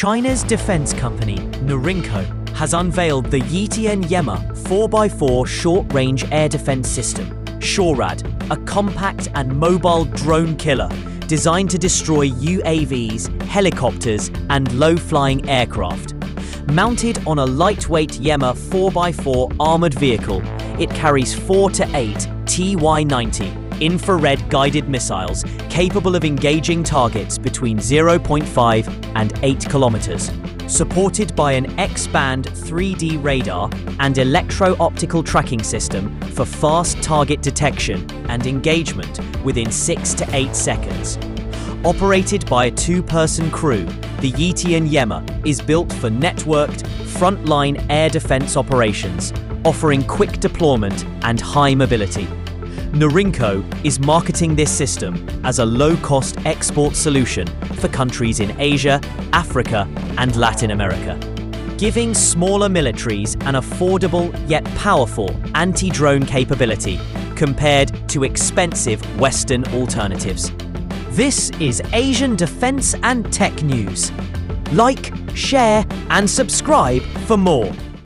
China's defense company, Norinco, has unveiled the Yitian Yema 4x4 short-range air defense system, SHORAD, a compact and mobile drone killer designed to destroy UAVs, helicopters, and low-flying aircraft. Mounted on a lightweight Yema 4x4 armored vehicle, it carries 4 to 8 TY-90 infrared guided missiles capable of engaging targets between 0.5 and 8 kilometers. Supported by an X-band 3D radar and electro-optical tracking system for fast target detection and engagement within 6 to 8 seconds. Operated by a two-person crew, the Yitian Yema is built for networked, frontline air defense operations, offering quick deployment and high mobility. Norinco is marketing this system as a low-cost export solution for countries in Asia, Africa and Latin America, giving smaller militaries an affordable yet powerful anti-drone capability compared to expensive Western alternatives. This is Asian Defence and Tech News. Like, share and subscribe for more.